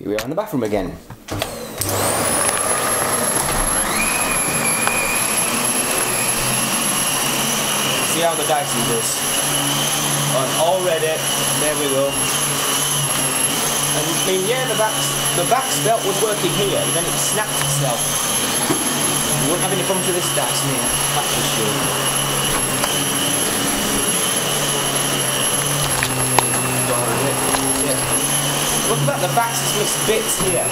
Here we are in the bathroom again. See how the Dyson does. On already, there we go. And yeah, the back, the back belt was working here, and then it snapped itself. You won't have any problems with this dice here, that's for sure. Yeah. Look at that, the Vax has missed bits here.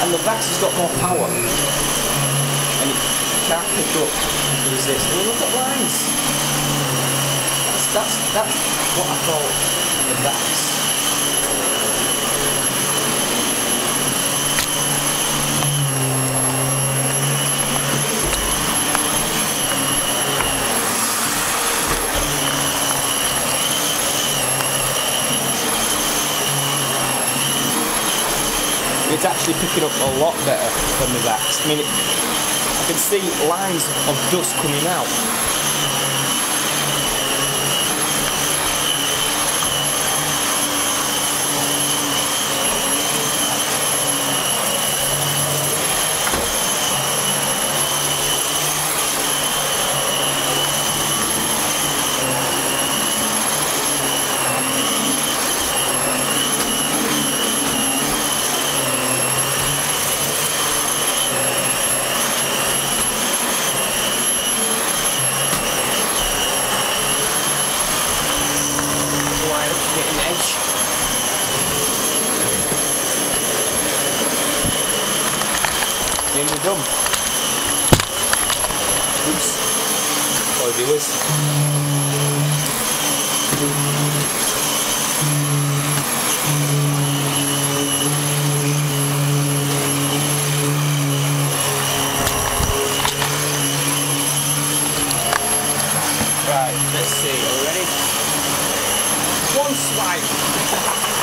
And the Vax has got more power. And it can't pick up and resist. I mean, look at lines. That's, that's, that's what I call the Vax. It's actually picking up a lot better than the Vax. I mean, it, I can see lines of dust coming out. Line up to get an edge. Then we're done. Oops. Right, let's see. Are we ready? One swipe.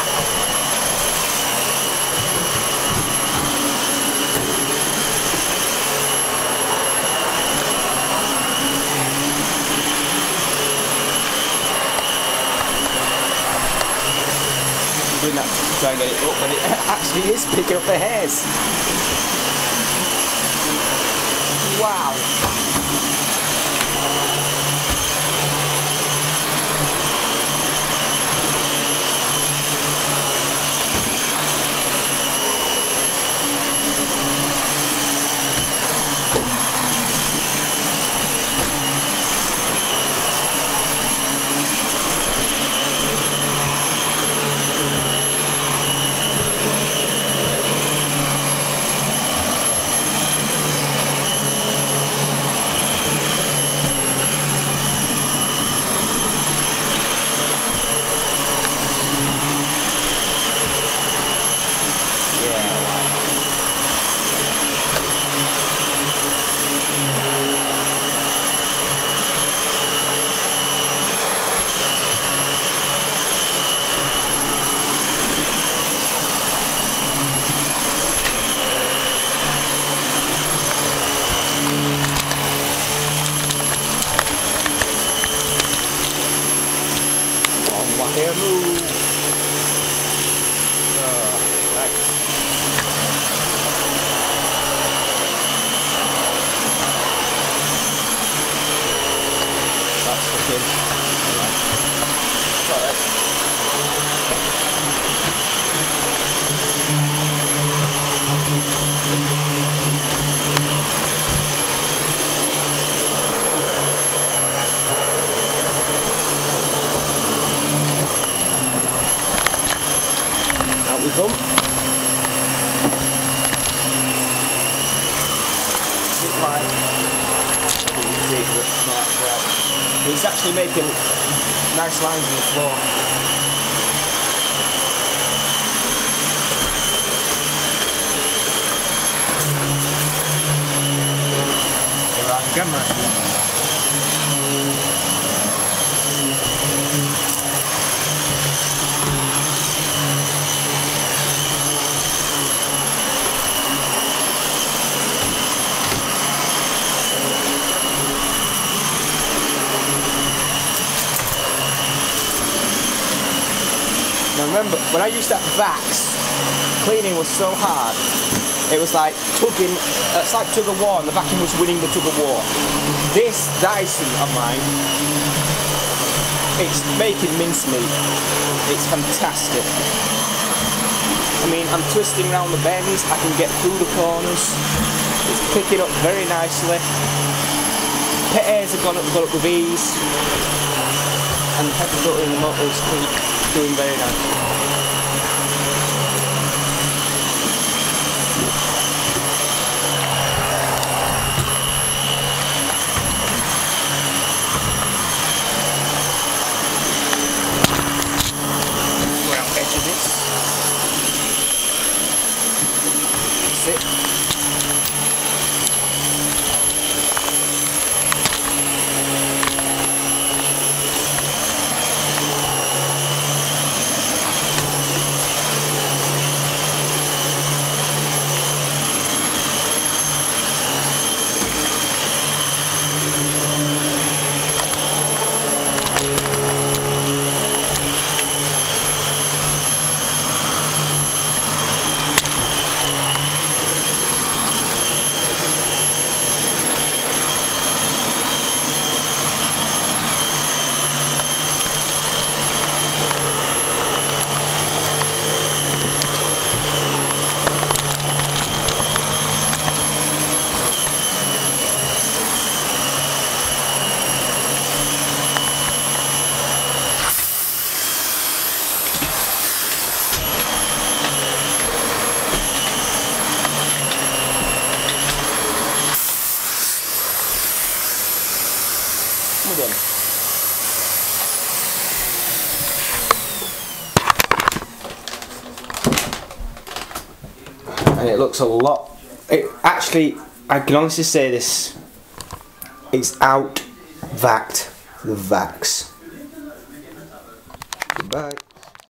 Doing that to try and get it up, but it actually is picking up the hairs. Wow. Well. It's actually making nice lines in the floor. Remember when I used that Vax, cleaning was so hard. It was like tugging, it's like tug of war, and the vacuum was winning the tug of war. This Dyson of mine, it's making mincemeat. It's fantastic. I mean, I'm twisting around the bends, I can get through the corners. It's picking up very nicely. Pet airs have gone up, gone up with ease. And the butter in the motor is doing very nice. again. And it looks a lot. It actually, I can honestly say this. It's out vac the Vax. Goodbye.